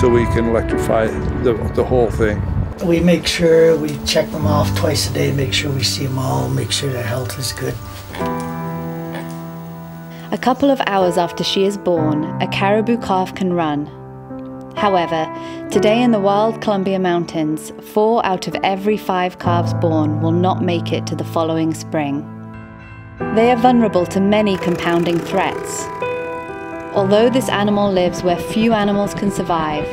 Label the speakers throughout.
Speaker 1: so we can electrify the, the whole thing.
Speaker 2: We make sure we check them off twice a day, make sure we see them all, make sure their health is good.
Speaker 3: A couple of hours after she is born, a caribou calf can run. However, today in the wild Columbia Mountains, four out of every five calves born will not make it to the following spring. They are vulnerable to many compounding threats. Although this animal lives where few animals can survive,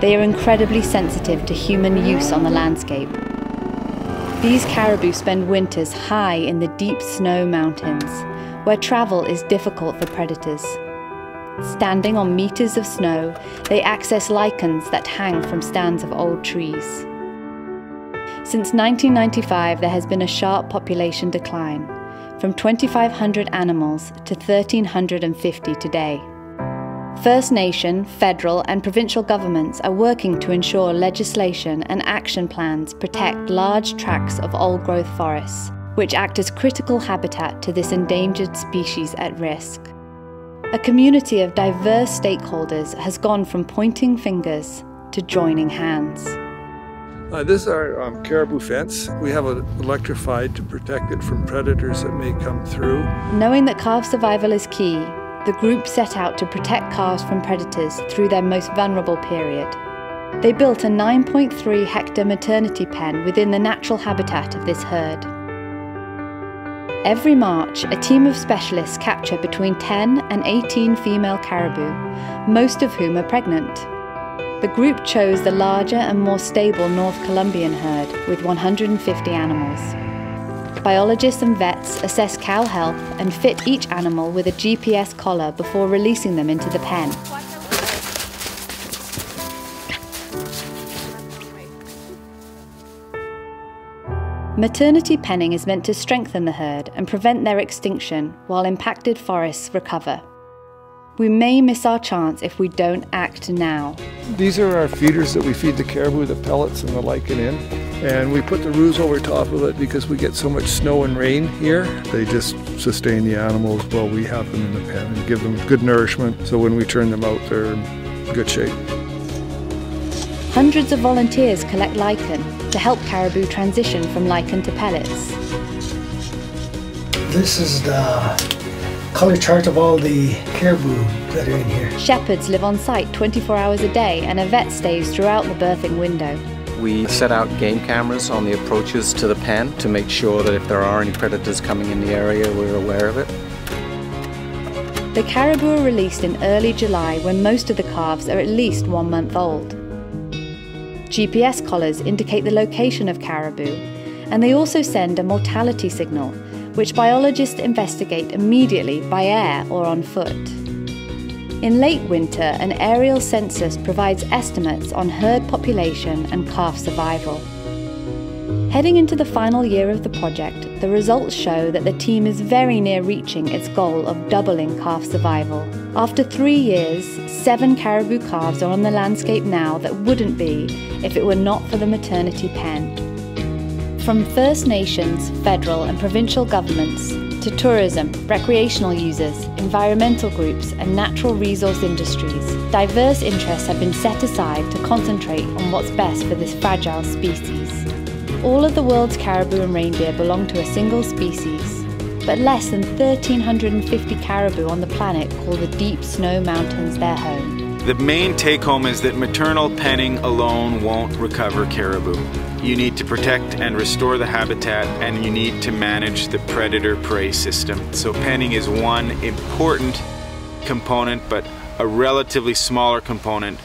Speaker 3: they are incredibly sensitive to human use on the landscape. These caribou spend winters high in the deep snow mountains, where travel is difficult for predators. Standing on meters of snow, they access lichens that hang from stands of old trees. Since 1995, there has been a sharp population decline, from 2,500 animals to 1,350 today. First Nation, federal, and provincial governments are working to ensure legislation and action plans protect large tracts of old growth forests, which act as critical habitat to this endangered species at risk. A community of diverse stakeholders has gone from pointing fingers to joining hands.
Speaker 1: Uh, this is our um, caribou fence. We have it electrified to protect it from predators that may come through.
Speaker 3: Knowing that calf survival is key, the group set out to protect calves from predators through their most vulnerable period. They built a 9.3 hectare maternity pen within the natural habitat of this herd. Every March, a team of specialists capture between 10 and 18 female caribou, most of whom are pregnant. The group chose the larger and more stable North Columbian herd with 150 animals. Biologists and vets assess cow health and fit each animal with a GPS collar before releasing them into the pen. Maternity penning is meant to strengthen the herd and prevent their extinction while impacted forests recover. We may miss our chance if we don't act now.
Speaker 1: These are our feeders that we feed the caribou, the pellets and the lichen in. And we put the roos over top of it because we get so much snow and rain here. They just sustain the animals while we have them in the pen and give them good nourishment. So when we turn them out, they're in good shape.
Speaker 3: Hundreds of volunteers collect lichen to help caribou transition from lichen to pellets.
Speaker 2: This is the color chart of all the caribou that are in here.
Speaker 3: Shepherds live on site 24 hours a day and a vet stays throughout the birthing window.
Speaker 4: We set out game cameras on the approaches to the pen to make sure that if there are any predators coming in the area, we're aware of it.
Speaker 3: The caribou are released in early July when most of the calves are at least one month old. GPS collars indicate the location of caribou, and they also send a mortality signal, which biologists investigate immediately by air or on foot. In late winter, an aerial census provides estimates on herd population and calf survival. Heading into the final year of the project, the results show that the team is very near reaching its goal of doubling calf survival. After three years, seven caribou calves are on the landscape now that wouldn't be if it were not for the maternity pen. From First Nations, federal, and provincial governments to tourism, recreational users, environmental groups, and natural resource industries, diverse interests have been set aside to concentrate on what's best for this fragile species. All of the world's caribou and reindeer belong to a single species, but less than 1,350 caribou on the planet call the deep snow mountains their home.
Speaker 5: The main take home is that maternal penning alone won't recover caribou. You need to protect and restore the habitat, and you need to manage the predator prey system. So, penning is one important component, but a relatively smaller component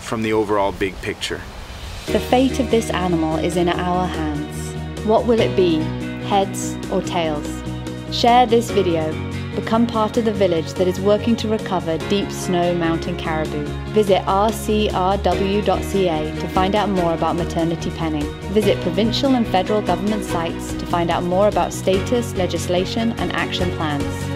Speaker 5: from the overall big picture.
Speaker 3: The fate of this animal is in our hands. What will it be, heads or tails? Share this video. Become part of the village that is working to recover deep snow mountain caribou. Visit rcrw.ca to find out more about maternity penning. Visit provincial and federal government sites to find out more about status, legislation, and action plans.